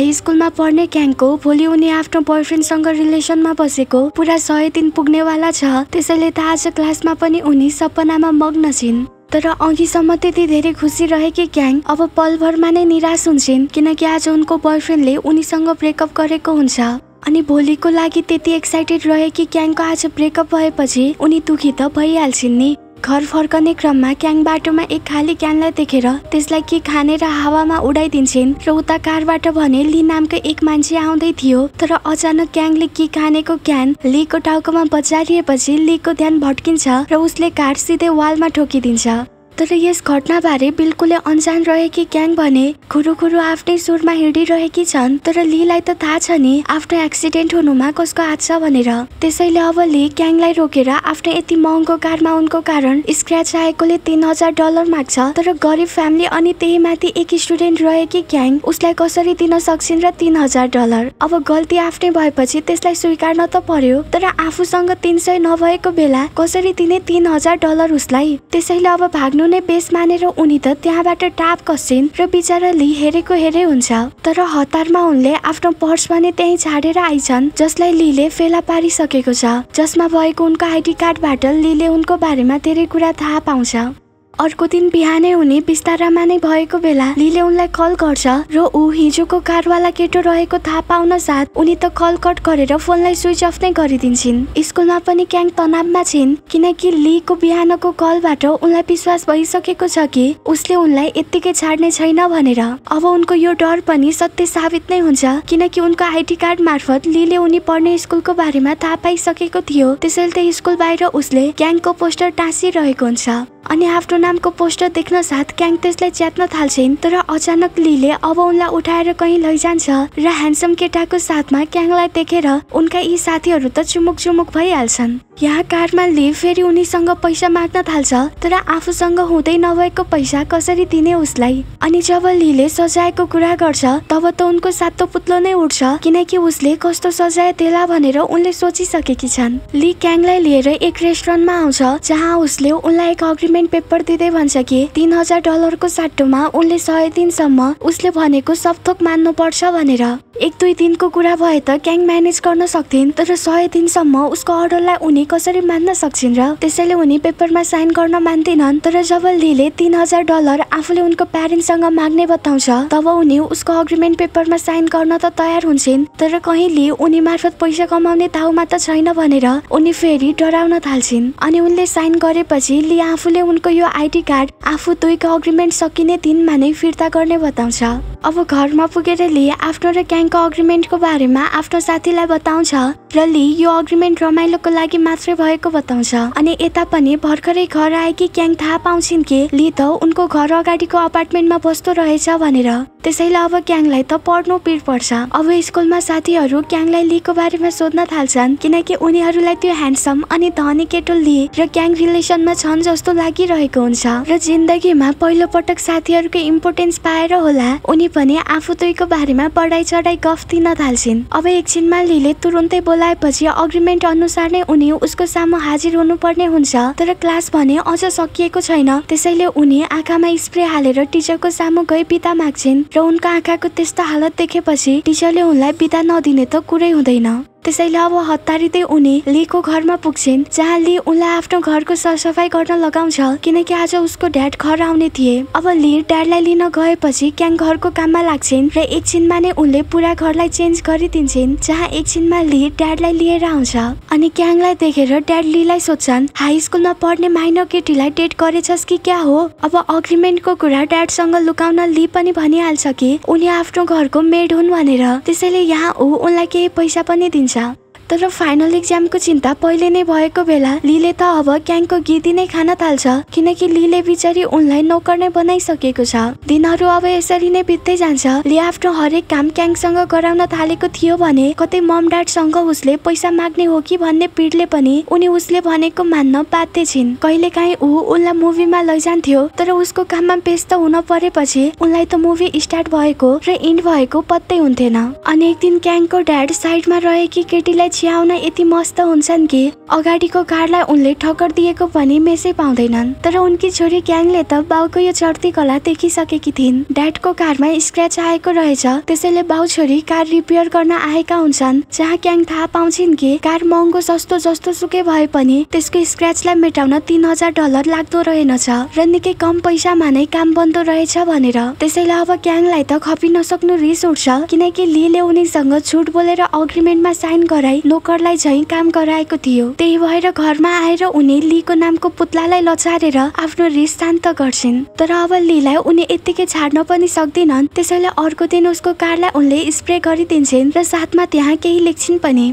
High स्कुलमा पढ्ने क्याङको भोलि उनी आफ्नो बोयफ्रेन्डसँग रिलेसनमा बसेको पुरा सय दिन पुग्नेवाला छ। त्यसैले त आज क्लासमा पनि उनी सपनामा मग्न छिन्। तर अघिसम्म त्यति धेरै खुसी रहेकी क्याङ अब पलभरमा नै निराश हुन्छन् किनकि आज उनको बोयफ्रेन्डले उनीसँग ब्रेकअप गरेको हुन्छ। अनि भोलिको लागि त्यति एक्साइटेड रहेकी क्याङको आज ब्रेकअप भएपछि उनी दुखी त भइहाल्छिन् नि। घर फर्कने क्रममा क्याङ बाटोमा एक खाली क्यानलाई देखेर त्यसलाई के खाने र हावामा उडाइदिन्छन् र उता कारबाट भने ली नामको एक मान्छे आउँदै थियो। तर अचानक क्याङले के खानेको क्यान लीको टाउकोमा बजारिएपछि लीको ध्यान भट्किन्छ र उसले कार सिधै वालमा ठोकिदिन्छ। तर यस घटनाबारे बिल्कुलै अनजान रहेकी क्याङ भने खुरु खुरु आफ्नै सुरमा हिँडिरहेकी छन् तर लीलाई त थाहा छ नि आफ्नो एक्सिडेन्ट हुनुमा कसको हात छ भनेर। त्यसैले अब ली क्याङलाई रोकेर आफ्नो यति महँगो कारमा उनको कारण स्क्रच आएकोले तिन हजार डलर माग्छ। तर गरिब फ्यामिली अनि त्यही माथि एक स्टुडेन्ट रहेकी क्याङ उसलाई कसरी दिन सक्छिन् र तिन हजार डलर? अब गल्ती आफ्नै भएपछि त्यसलाई स्वीकार्न त पर्यो तर आफूसँग तिन सय नभएको बेला कसरी दिने तिन हजार डलर उसलाई? त्यसैले अब भाग्नु नै बेस मानेर उनी त त्यहाँबाट टाप कसिन् र बिचरा ली हेरेको हेरे हुन्छ। तर हतारमा उनले आफ्नो पर्स भने त्यही छाडेर आइछन् जसलाई लीले फेला पारिसकेको छ। जसमा भएको उनको आइडी कार्डबाट लीले उनको बारेमा धेरै कुरा थाहा पाउँछ। अर्को दिन बिहानै उनी बिस्तारामा नै भएको बेला लीले उनलाई कल गर्छ र ऊ हिजोको कारवाला केटो रहेको थाहा पाउन साथ उनी त कल कट गरेर फोनलाई स्विच अफ नै गरिदिन्छन्। स्कुलमा पनि क्याङ तनावमा छिन् किनकि लीको बिहानको कलबाट उनलाई विश्वास भइसकेको छ कि उसले उनलाई यत्तिकै छाड्ने छैन भनेर। अब उनको यो डर पनि सत्य साबित नै हुन्छ किनकि उनको आइडी कार्ड मार्फत लीले उनी पढ्ने स्कुलको बारेमा थाहा पाइसकेको थियो। त्यसैले त स्कुल बाहिर उसले क्याङको पोस्टर टाँसिरहेको हुन्छ। अनि आफ्नो नामको पोस्टर देख्न साथ क्याङ त्यसलाई च्यात्न थाल्छिन् तर अचानक लीले अब उनलाई उठाएर कहीँ लैजान्छ र ह्यान्डसम केटाको साथमा क्याङलाई देखेर उनका यी साथीहरू त चुमुक चुमुक भइहाल्छन्। यहाँ ली फेरि उनीसँग पैसा माग्न थाल्छ तर आफूसँग हुँदै नभएको पैसा कसरी दिने उसलाई? अनि जब लीले सजायको कुरा गर्छ तब त उनको सातो पुत्लो नै उठ्छ किनकि उसले कस्तो सजाय देला भनेर उनले सोचिसकेकी छन्। ली क्याङलाई लिएर एक रेस्टुरेन्टमा आउँछ जहाँ उसले उनलाई एक अग्रिमेन्ट पेपर दिँदै भन्छ कि तिन हजार डलरको साटोमा उनले सय दिनसम्म उसले भनेको सब थोक मान्नु पर्छ भनेर। एक दुई दिनको कुरा भए त क्याङ म्यानेज गर्न सक्थिन् तर सय दिनसम्म उसको अर्डरलाई उनी कसरी मान्न सक्छिन् र? त्यसैले उनी पेपरमा साइन गर्न मान्दिनन् तर जब लीले तिन हजार डलर आफूले उनको प्यारेन्टसँग माग्ने बताउँछ तब उनी उसको अग्रिमेन्ट पेपरमा साइन गर्न त तयार हुन्छन् तर कहीँ ली उनी मार्फत पैसा कमाउने दाउमा त छैन भनेर उनी फेरि डराउन थाल्छिन्। अनि उनले साइन गरेपछि ली आफूले उनको यो आइडी कार्ड आफू दुईको अग्रिमेन्ट सकिने दिनमा नै फिर्ता गर्ने बताउँछ। अब घरमा पुगेर ली आफ्नो र क्याङको अग्रिमेन्टको बारेमा आफ्नो साथीलाई बताउँछ र ली यो अग्रिमेन्ट रमाइलोको लागि मात्रै भएको बताउँछ। अनि यता पनि भर्खरै घर आएकी क्याङ थाहा पाउँछिन् कि ली त उनको घर अगाडिको अपार्टमेन्टमा बस्दो रहेछ भनेर। त्यसैले अब क्याङलाई त पढ्नु पिर पर्छ। अब स्कुलमा साथीहरू क्याङलाई लीको बारेमा सोध्न थाल्छन् किनकि उनीहरूलाई त्यो ह्यान्डसम अनि धनी केटो ली र क्याङ रिलेसनमा छन् जस्तो लागिरहेको हुन्छ। र जिन्दगीमा पहिलो पटक साथीहरूको इम्पोर्टेन्स पाएर होला उनी पनि आफू दुईको बारेमा बढाइ चढाइ गफ दिन थाल्छिन्। अब एकछिनमा लीले तुरुन्तै बोलाएपछि अग्रिमेन्ट अनुसार नै उनी उसको सामु हाजिर हुनुपर्ने हुन्छ। तर क्लास भने अझ सकिएको छैन। त्यसैले उनी आँखामा स्प्रे हालेर टिचरको सामु गई बिदा माग्छिन्। र उनको आँखाको त्यस्तो हालत देखेपछि टिचरले उनलाई बिदा नदिने त कुरै हुँदैन। त्यसैले अब हतारिँदै उनी लीको घरमा पुग्छिन् जहाँ ली उनलाई आफ्नो घरको सरसफाइ गर्न लगाउँछ किनकि आज उसको ड्याड घर आउने थिए। अब ली ड्याडलाई लिन गएपछि क्याङ घरको काममा लाग्छिन् र एकछिनमा नै उनले पुरा घरलाई चेन्ज गरिदिन्छन् जहाँ एकछिनमा ली ड्याडलाई लिएर आउँछ। अनि क्याङलाई देखेर ड्याड लीलाई सोध्छन् हाई स्कुलमा पढ्ने माइनर केटीलाई डेट गरेछस् कि क्या हो? अब अग्रिमेन्टको कुरा ड्याडसँग लुकाउन ली पनि भनिहाल्छ कि उनी आफ्नो घरको मेड हुन् भनेर। त्यसैले यहाँ ऊ उनलाई केही पैसा पनि दिन्छ। 香。तर फाइनल इक्जामको चिन्ता पहिले नै भएको बेला लीले त अब क्याङको गिदी नै खान थाल्छ किनकि लीले बिचारी उनलाई नोकर नै बनाइसकेको छ। दिनहरू अब यसरी नै बित्दै जान्छ। ली आफ्नो हरेक काम क्याङसँग गराउन थालेको थियो भने कतै मम ड्याडसँग उसले पैसा माग्ने हो कि भन्ने पिडले पनि उनी उसले भनेको मान्न बाध्य छिन्। कहिले काहीँ ऊ उनलाई मुभीमा लैजान्थ्यो तर उसको काममा व्यस्त हुन परेपछि उनलाई त मुभी स्टार्ट भएको र इन्ड भएको पत्तै हुन्थेन। अनि एक दिन क्याङको ड्याड साइडमा रहेकी केटीलाई आउन यति मस्त हुन्छन् कि अगाडिको कारलाई उनले ठक्कर दिएको पनि मेसै पाउँदैनन्। तर उनकी छोरी क्याङले त बाउको यो चढ्ती कला देखिसकेकी थिइन्। ड्याडको कारमा स्क्रैच आएको रहेछ त्यसैले बाउ छोरी कार रिपेयर गर्न आएका हुन्छन्। जहाँ क्याङ थाहा पाउँछिन् कि कार महँगो सस्तो जस्तो सुकै भए पनि त्यसको स्क्रैचलाई मेटाउन तिन हजार डलर लाग्दो रहेनछ र निकै कम पैसामा नै काम बन्दो रहेछ भनेर। त्यसैले अब क्याङलाई त खपि नसक्नु रिस उठ्छ किनकि लीले उनीसँग झुट बोलेर अग्रिमेन्टमा साइन गराई नोकरलाई झै काम गराएको थियो। त्यही भएर घरमा आएर उनी लीको नामको पुतलालाई लचारेर आफ्नो रिस शान्त गर्छिन्। तर अब लीलाई उनी यत्तिकै छाड्न पनि सक्दिनन्। त्यसैले अर्को दिन उसको कारलाई उनले स्प्रे गरिदिन्छन् र साथमा त्यहाँ केही लेख्छिन् पनि।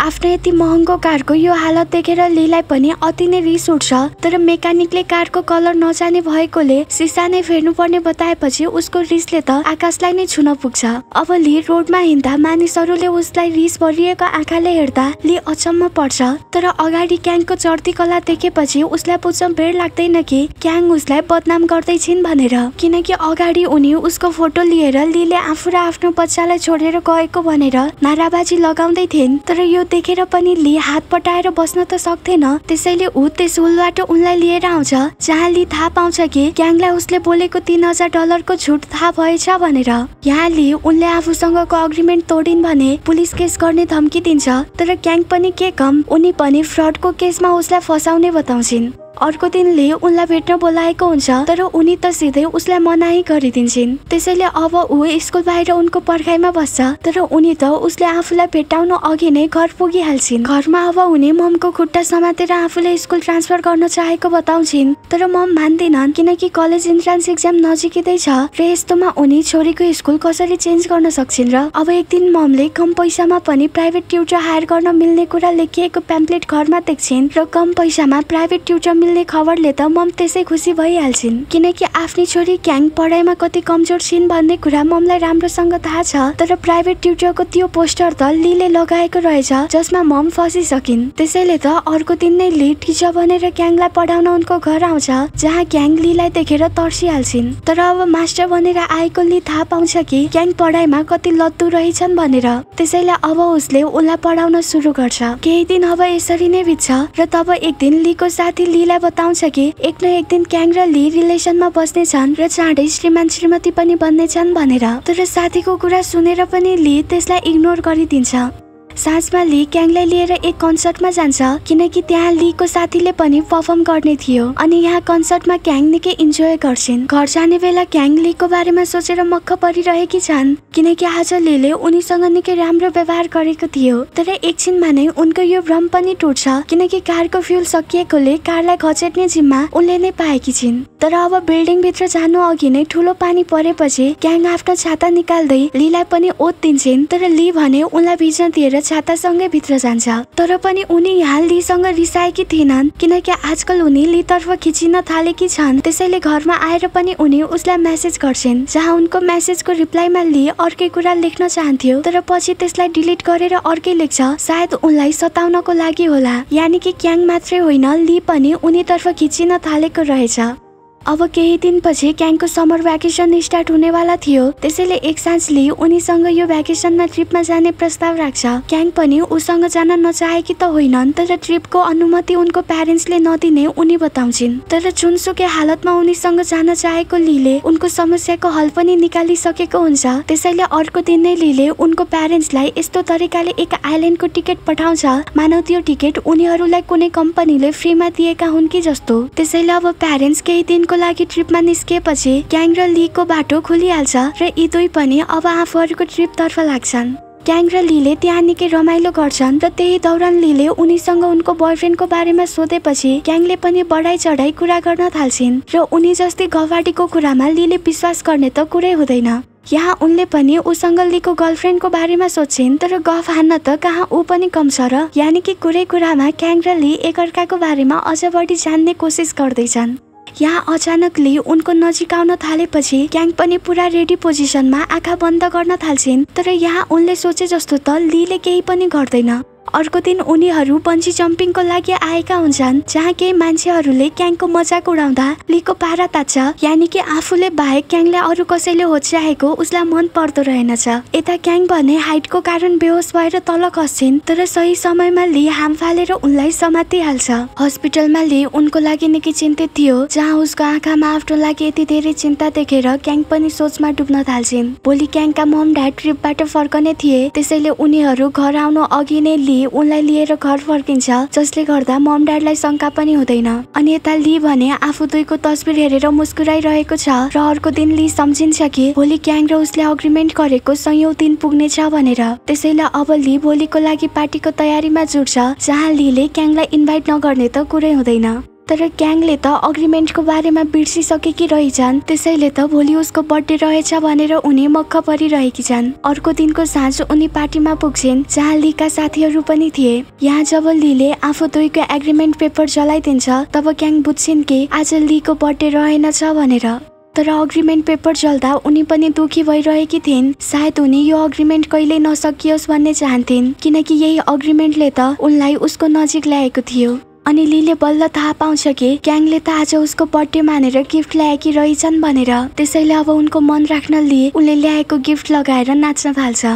आफ्नो यति महँगो कारको यो हालत देखेर लीलाई पनि अति नै रिस उठ्छ। तर मेकानिकले कारको कलर नजाने भएकोले सिसा नै फेर्नु पर्ने बताएपछि उसको रिसले त आकाशलाई नै छुन पुग्छ। अब ली रोडमा हिँड्दा मानिसहरूले उसलाई रिस भरिएको आँखाले हेर्दा ली अचम्म पर्छ। तर अगाडि क्याङको चढ्ती कला देखेपछि उसलाई बुझ्न बेर लाग्दैन कि क्याङ उसलाई बदनाम गर्दैछिन् भनेर। किनकि अगाडि उनी उसको फोटो लिएर लीले आफू र आफ्नो बच्चालाई छोडेर गएको भनेर नाराबाजी लगाउँदै थिइन्। तर यो देखेर पनि ली हात पटाएर बस्न त सक्थेन त्यसैले ऊ त्यस हुलबाट उनलाई लिएर आउँछ जहाँ ली थाहा पाउँछ कि क्याङलाई उसले बोलेको तिन हजार डलरको छुट थाहा भएछ भनेर। यहाँ ली उनले आफूसँगको अग्रिमेन्ट तोडिन् भने पुलिस केस गर्ने धम्की दिन्छ। तर क्याङ पनि के कम उनी पनि फ्रडको केसमा उसलाई फसाउने बताउँछिन्। अर्को दिनले उनलाई भेट्न बोलाएको हुन्छ तर उनी त सिधै उसलाई मनाही गरिदिन्छन्। त्यसैले अब ऊ स्कुल बाहिर उनको पर्खाइमा बस्छ तर उनी त उसले आफूलाई भेटाउनु अघि नै घर पुगिहाल्छिन्। घरमा अब उनी ममको खुट्टा समातेर आफूले स्कुल ट्रान्सफर गर्न चाहेको बताउँछिन् तर मम मान्दैनन् किनकि कलेज इन्ट्रान्स एक्जाम नजिकै छ र यस्तोमा उनी छोरीको स्कुल कसरी चेन्ज गर्न सक्छिन् र अब एक दिन ममले कम पैसामा पनि प्राइभेट ट्युटर हायर गर्न मिल्ने कुरा लेखिएको प्याम्पलेट घरमा देख्छिन् र कम पैसामा प्राइभेट ट्युटर मिल्ने खबरले त मम त्यसै खुसी भइहाल्छिन्। किनकि आफ्नी छोरी क्याङ पढाइमा कति कमजोर छिन् भन्ने कुरा ममलाई राम्रोसँग थाहा छ तर प्राइभेट ट्युटरको त्यो पोस्टर त लीले लगाएको रहेछ जसमा मम फसिसकिन्। त्यसैले त अर्को दिन नै ली टिचर बनेर क्याङलाई पढाउन उनको घर आउँछ जहाँ क्याङ लीलाई देखेर तर्सिहाल्छिन्। तर अब मास्टर बनेर आएको ली थाहा पाउँछ कि क्याङ पढाइमा कति लद्दु रहेछन् भनेर। त्यसैले अब उसले उसलाई पढाउन सुरु गर्छ। केही दिन अब यसरी नै बित्छ र तब एक दिन लीको साथी लीलाई बताउँछ कि एक न एक दिन क्याङ र ली रिलेसनमा बस्नेछन् र चाँडै श्रीमान श्रीमती पनि बन्नेछन् भनेर। तर साथीको कुरा सुनेर पनि ली त्यसलाई इग्नोर गरिदिन्छ। साँझमा ली क्याङलाई लिएर एक कन्सर्टमा जान्छ किनकि त्यहाँ लीको साथीले पनि पर्फर्म गर्ने थियो। अनि यहाँ कन्सर्टमा क्याङ निकै इन्जोय गर्छिन्। घर जाने बेला क्याङ लीको बारेमा सोचेर मक्ख परिरहेकी छन् किनकि आज लीले उनीसँग निकै राम्रो व्यवहार गरेको थियो। तर एकछिनमा नै उनको यो भ्रम पनि टुट्छ किनकि कारको फ्युल सकिएकोले कारलाई खचेट्ने जिम्मा उनले नै पाएकी छिन्। तर अब बिल्डिङ भित्र जानु अघि नै ठुलो पानी परेपछि क्याङ आफ्नो छाता निकाल्दै लीलाई पनि ओत दिन्छन्। तर ली भने उनलाई भिज्न दिएर छातासँगै भित्र जान्छ। तर पनि उनी यहाँ लीसँग रिसाएकी थिएनन् किनकि आजकल उनी लीतर्फ खिचिन थालेकी छन्। त्यसैले घरमा आएर पनि उनी उसलाई मेसेज गर्छिन् जहाँ उनको मेसेजको रिप्लाईमा ली अर्कै कुरा लेख्न चाहन्थ्यो। तर पछि त्यसलाई डिलिट गरेर अर्कै लेख्छ सायद उनलाई सताउनको लागि होला। यानि कि क्याङ मात्रै होइन ली पनि उनीतर्फ खिचिन थालेको रहेछ। अब केही दिनपछि क्याङको समर भ्याकेसन स्टार्ट हुनेवाला थियो। त्यसैले एक साँझले उनीसँग यो भ्याकेसनमा ट्रिपमा जाने प्रस्ताव राख्छ। क्याङ पनि उसँग जान नचाहेकी त होइनन् तर ट्रिपको अनुमति उनको प्यारेन्ट्सले नदिने उनी बताउँछिन्। तर जुनसुकै हालतमा उनीसँग जान चाहेको लीले उनको समस्याको हल पनि निकालिसकेको हुन्छ। त्यसैले अर्को दिन नै लीले उनको प्यारेन्ट्सलाई यस्तो तरिकाले एक आइल्यान्डको टिकट पठाउँछ। मानव त्यो टिकट उनीहरूलाई कुनै कम्पनीले फ्रीमा दिएका हुन् कि जस्तो। त्यसैले अब प्यारेन्ट्स केही दिन को लागि ट्रिपमा निस्किएपछि क्याङ र लीको बाटो खुलिहाल्छ र यी दुई पनि अब आफूहरूको ट्रिपतर्फ लाग्छन्। क्याङ र लीले त्यहाँ निकै रमाइलो गर्छन् र त्यही दौरान लीले उनीसँग उनको बोयफ्रेन्डको बारेमा सोधेपछि क्याङले पनि बढाइ चढाइ कुरा गर्न थाल्छिन् र उनी जस्तै गवाडीको कुरामा लीले विश्वास गर्ने त कुरै हुँदैन। यहाँ उनले पनि उसँग लीको गर्लफ्रेन्डको बारेमा सोध्छिन् तर गफ हान्न त कहाँ ऊ पनि कम छ र यानि कि कुरै कुरामा क्याङ र ली एकअर्काको बारेमा अझ बढी जान्ने कोसिस गर्दैछन्। यहाँ अचानकले उनको नजिक आउन थालेपछि क्याङ पनि पुरा रेडी पोजिसनमा आँखा बन्द गर्न थाल्छिन् तर यहाँ उनले सोचे जस्तो त लीले केही पनि गर्दैन। अर्को दिन उनीहरू बन्जी जम्पिङको लागि आएका हुन्छन् जहाँ केही मान्छेहरूले क्याङको मजाक उडाउँदा लीको पारा ताच्छ। यानि कि आफूले बाहेक क्याङले अरू कसैले होच्याएको उसलाई मन पर्दो रहेनछ। यता क्याङ भने हाइटको कारण बेहोस भएर तल खस्छिन् तर सही समयमा ली हाम फालेर उनलाई समातिहाल्छ। हस्पिटलमा ली उनको लागि निकै चिन्तित थियो जहाँ उसको आँखामा आफ्नो लागि यति धेरै चिन्ता देखेर क्याङ पनि सोचमा डुब्न थाल्छिन्। भोलि क्याङका मम ड्याड ट्रिपबाट फर्कने थिए त्यसैले उनीहरू घर आउनु अघि नै ली उनलाई लिएर घर फर्किन्छ जसले गर्दा मम ड्याडलाई शङ्का पनि हुँदैन। अनि यता ली भने आफू दुईको तस्बिर हेरेर मुस्कुराइरहेको छ र अर्को दिन ली सम्झिन्छ कि भोलि क्याङ र उसले अग्रिमेन्ट गरेको सयौं दिन पुग्नेछ भनेर। त्यसैले अब ली भोलिको लागि पार्टीको तयारीमा जुट्छ जहाँ लीले क्याङलाई इन्भाइट नगर्ने त कुरै हुँदैन। तर क्याङले त अग्रिमेन्टको बारेमा बिर्सिसकेकी रहेछन्। त्यसैले त भोलि उसको बर्थडे रहेछ भनेर उनी मक्ख परिरहेकी छन्। अर्को दिनको साँझ उनी पार्टीमा पुग्छिन् जहाँ लीका साथीहरू पनि थिए। यहाँ जब लीले आफू दुईको एग्रिमेन्ट पेपर जलाइदिन्छ तब क्याङ बुझ्छिन् कि आज लीको बर्थडे रहेनछ भनेर। तर अग्रिमेन्ट पेपर जल्दा उनी पनि दुखी भइरहेकी थिइन्। सायद उनी यो अग्रिमेन्ट कहिल्यै नसकियोस् भन्ने चाहन्थिन् किनकि यही अग्रिमेन्टले त उनलाई उसको नजिक ल्याएको थियो। अनि लीले बल्ल थाहा पाउँछ कि क्याङले त आज उसको बर्थडे मानेर गिफ्ट ल्याएकी रहेछन् भनेर। त्यसैले अब उनको मन राख्न लिए उनले ल्याएको गिफ्ट लगाएर नाच्न थाल्छ।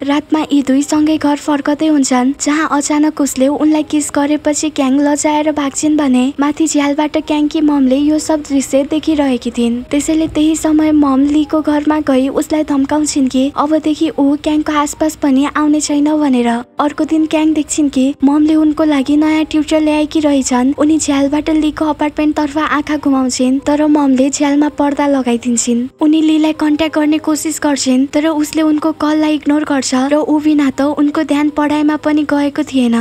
रातमा यी दुई सँगै घर फर्कदै हुन्छन् जहाँ अचानक उसले उनलाई किस गरेपछि क्याङ लजाएर भाग्छिन् भने माथि झ्यालबाट क्याङकी ममले यो सब दृश्य देखिरहेकी थिइन्। त्यसैले त्यही समय मम लीको घरमा गई उसलाई धम्काउँछिन् कि अबदेखि ऊ क्याङको आसपास पनि आउने छैन भनेर। अर्को दिन क्याङ देख्छिन् कि ममले उनको लागि नयाँ ट्युटर ल्याएकी रहेछन्। उनी झ्यालबाट लीको अपार्टमेन्ट तर्फ आँखा घुमाउँछिन् तर ममले झ्यालमा पर्दा लगाइदिन्छन्। उनी लीलाई कन्ट्याक्ट गर्ने कोसिस गर्छिन् तर उसले उनको कललाई इग्नोर गर्छ र ऊ बिना त उनको ध्यान पढाइमा पनि गएको थिएन।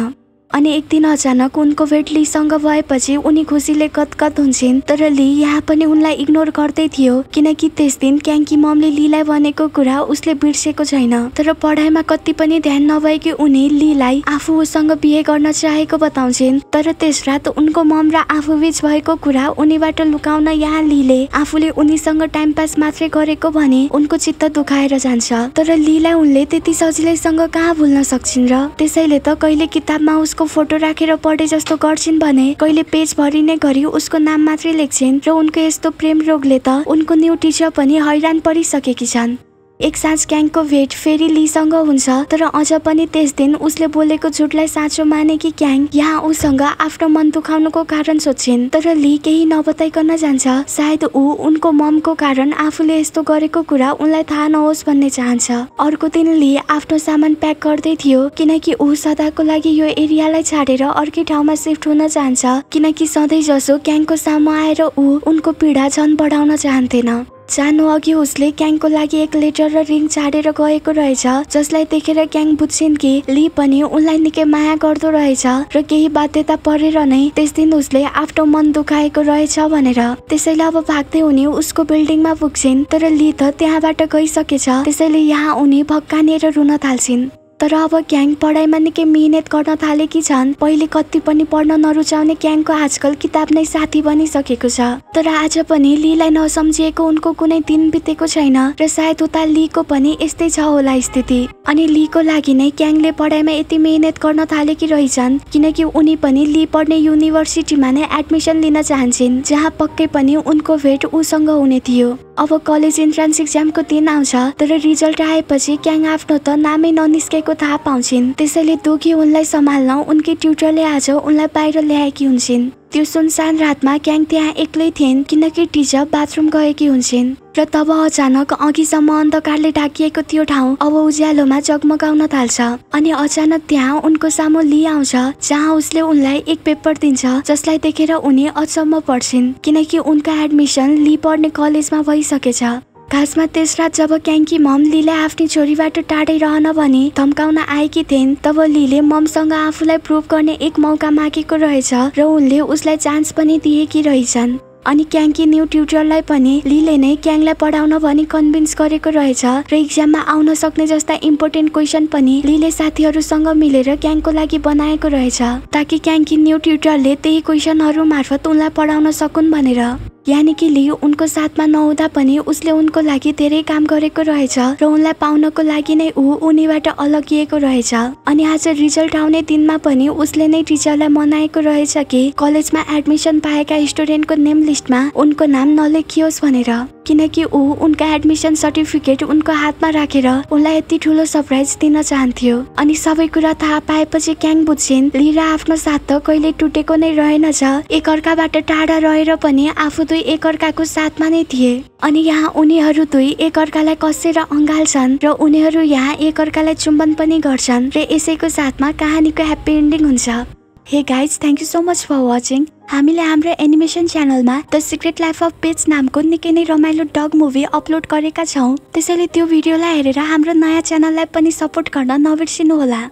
अनि एक दिन अचानक उनको भेट लीसँग भएपछि उनी खुसीले गदगद हुन्छन्। तर ली यहाँ पनि उनलाई इग्नोर गर्दै थियो किनकि त्यस दिन क्याङ्की ममले लीलाई भनेको कुरा उसले बिर्सेको छैन। तर पढाइमा कति पनि ध्यान नभएकी उनी लीलाई आफू उसँग बिहे गर्न चाहेको बताउँछिन्। तर त्यस रात उनको मम र आफू बीच भएको कुरा उनीबाट लुकाउन यहाँ लीले आफूले उनीसँग टाइम पास मात्रै गरेको भने उनको चित्त दुखाएर जान्छ। तर लीलाई उनले त्यति सजिलैसँग कहाँ भुल्न सक्छिन् र त्यसैले त कहिले किताबमा उसको फोटो राखेर पढे जस्तो गर्छिन् भने कहिले पेज भरिने गरी उसको नाम मात्रै लेख्छिन् र उनको यस्तो प्रेम रोगले त उनको न्यू टिचर पनि हैरान परिसकेकी छन्। एक साँझ क्याङको भेट फेरि लीसँग हुन्छ तर अझ पनि त्यस दिन उसले बोलेको झुटलाई साँचो माने कि क्याङ यहाँ उसँग आफ्नो मन दुखाउनुको कारण सोध्छिन्। तर ली केही नबताइकन जान्छ सायद ऊ उनको ममको कारण आफूले यस्तो गरेको कुरा उनलाई थाहा नहोस् भन्ने चाहन्छ। अर्को दिन ली आफ्नो सामान प्याक गर्दै थियो किनकि ऊ सदाको लागि यो एरियालाई छाडेर अर्कै ठाउँमा सिफ्ट हुन चाहन्छ किनकि सधैँ जसो क्याङको सामु आएर ऊ उनको पीडा झन् बढाउन चाहन्थेन। जानु अघि उसले क्याङको लागि एक लेटर र रिङ छाडेर गएको रहेछ जसलाई देखेर क्याङ बुझ्छिन् कि ली पनि उनलाई निकै माया गर्दो रहेछ र केही बाध्यता परेर नै त्यस दिन उसले आफ्नो मन दुखाएको रहेछ भनेर। त्यसैले अब भाग्दै उनी उसको बिल्डिङमा पुग्छिन् तर ली त त्यहाँबाट गइसकेछ त्यसैले यहाँ उनी भक्कानिएर रुन थाल्छिन्। तर अब क्याङ पढाइमा निकै मिहिनेत गर्न थालेकी छन्। पहिले कति पनि पढ्न नरुचाउने क्याङको आजकल किताब नै साथी बनिसकेको छ। तर आज पनि लीलाई नसम्झिएको उनको कुनै दिन बितेको छैन र सायद उता लीको पनि यस्तै छ होला स्थिति। अनि लीको लागि नै क्याङले पढाइमा यति मिहिनेत गर्न थालेकी रहेछन् किनकि उनी पनि ली पढ्ने युनिभर्सिटीमा नै एडमिसन लिन चाहन्छन् जहाँ पक्कै पनि उनको भेट उसँग हुने थियो। अब कलेज इन्ट्रान्स इक्जामको दिन आउँछ तर रिजल्ट आएपछि क्याङ आफ्नो त नामै ननिस्केको थाहा पाउँछिन्। त्यसैले दुखी उनलाई सम्हाल्न उनकी ट्युटरले आज उनलाई बाहिर ल्याएकी हुन्छन्। त्यो सुनसान रातमा क्याङ त्यहाँ एक्लै थिइन् किनकि टिचर बाथरुम गएकी हुन्छन्। र तब अचानक अघिसम्म अन्धकारले ढाकिएको त्यो ठाउँ अब उज्यालोमा जगमगाउन थाल्छ। अनि अचानक त्यहाँ उनको सामु ली आउँछ जहाँ उसले उनलाई एक पेपर दिन्छ जसलाई देखेर उनी अचम्म पर्छिन्। किनकि उनका एडमिसन ली पढ्ने कलेजमा भइसकेछ। खासमा त्यस रात जब क्याङ्की मम लीले आफ्नी छोरीबाट टाढै रहन भनी धम्काउन आएकी थिइन् तब लीले ममसँग आफूलाई प्रुभ गर्ने एक मौका मागेको रहेछ र उनले उसलाई चान्स पनि दिएकी रहेछन्। अनि क्याङ्की न्यू ट्युटरलाई पनि लीले नै क्याङलाई पढाउन भनी कन्भिन्स गरेको रहेछ र इक्जाममा आउन सक्ने जस्ता इम्पोर्टेन्ट क्वेसन पनि लीले साथीहरूसँग मिलेर क्याङको लागि बनाएको रहेछ। ताकि क्याङ्की न्यू ट्युटरले त्यही क्वेसनहरू मार्फत उनलाई पढाउन सकुन् भनेर। यानि कि ली उनको साथमा नहुँदा पनि उसले उनको लागि धेरै काम गरेको रहेछ र उनलाई पाउनको लागि नै ऊ उनीबाट अलगिएको रहेछ। अनि आज रिजल्ट आउने दिनमा पनि उसले नै टिचरलाई मनाएको रहेछ कि कलेजमा एडमिसन पाएका स्टुडेन्टको नेम लिस्टमा उनको नाम नलेखियोस् भनेर। किनकि ऊ उनका एडमिसन सर्टिफिकेट उनको हातमा राखेर उनलाई यति ठुलो सरप्राइज दिन चाहन्थ्यो। अनि सबै कुरा थाहा पाएपछि क्याङ बुझिन् लिएर आफ्नो साथ त कहिले टुटेको नै रहेनछ। एकअर्काबाट टाढा रहेर पनि आफू दुई एकअर्काको साथमा नै थिए। अनि यहाँ उनीहरू दुई एकअर्कालाई कसेर अँगाल्छन् र उनीहरू यहाँ एकअर्कालाई चुम्बन पनि गर्छन् र यसैको साथमा कहानीको ह्याप्पी एन्डिङ हुन्छ। Hey guys thank you so much for watching हामीले हाम्रो एनिमेसन च्यानलमा the secret life of page नामको निकै नै रमाइलो डग मुभी अपलोड गरेका छौँ। त्यसैले त्यो भिडियोलाई हेरेर हाम्रो नयाँ च्यानललाई पनि सपोर्ट गर्न नबिर्सिनुहोला।